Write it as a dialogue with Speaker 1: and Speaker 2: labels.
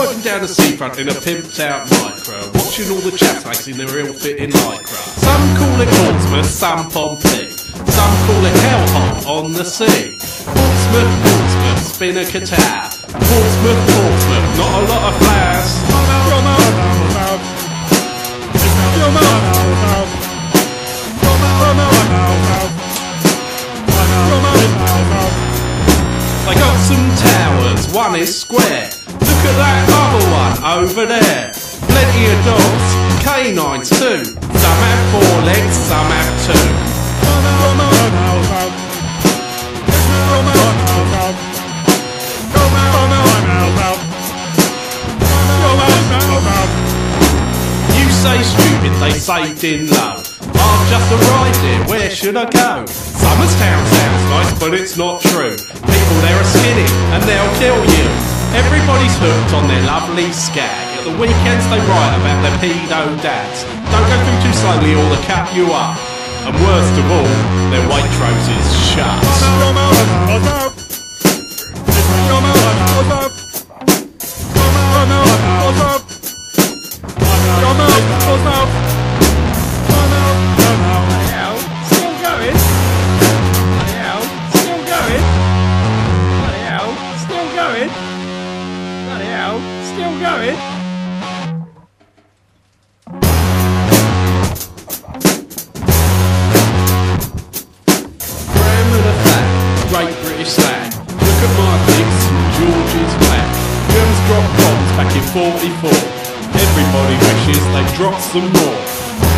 Speaker 1: down the seafront in a pimped out micro, watching all the chaps in their ill-fitting lycra. Some call it Portsmouth, some Pompey, some call it hellhole on the sea. Portsmouth, Portsmouth, Spinnaker Tower. Portsmouth, Portsmouth, not a lot of flowers. They got some towers, one is square. Look at that over there. Plenty of dogs, canines too. Some have four legs, some have two. You say stupid, they say dinlo. I've just arrived here, where should I go? Somers Town sounds nice, but it's not true. People there are skinny, and they'll kill you. Everybody's hooked on their lovely skag. At the weekends they write about their pedo dads. Don't go through too slowly or they'll cut you up. And worst of all, their Waitroses shut.
Speaker 2: Going?
Speaker 1: Graham and a great British slang. Look at my big St George's flag. Germs dropped bombs back in 44. Everybody wishes they dropped some more.